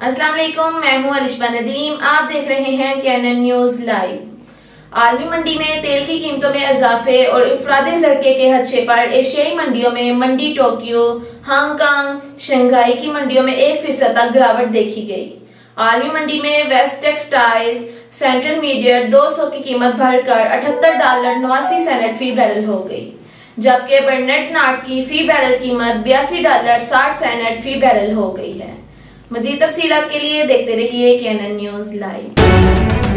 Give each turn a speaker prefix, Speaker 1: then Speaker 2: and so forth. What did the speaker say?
Speaker 1: अस्सलाम वालेकुम मैं हूँ अलिशबा नदीम। आप देख रहे हैं कैनन न्यूज़ लाइव आलमी मंडी में तेल की कीमतों में इजाफे और इफरादी झटके के हदशे पर एशियाई मंडियों में मंडी टोक्यो, हांगकांग, शंघाई की मंडियों में एक फ़ीसद तक गिरावट देखी गई। आलमी मंडी में वेस्ट टेक्सटाइल सेंट्रल मीडियट 200 की कीमत भरकर अठहत्तर डॉलर नवासी सेनेट फ़ी बैरल हो गई, जबकि बर्नेट नाट की फ़ी बैरल कीमत बयासी डॉलर साठ सेनेट फ़ी बैरल हो गई है। मजीद तफसीत के लिए देखते रहिए के एन एन न्यूज़ लाइव।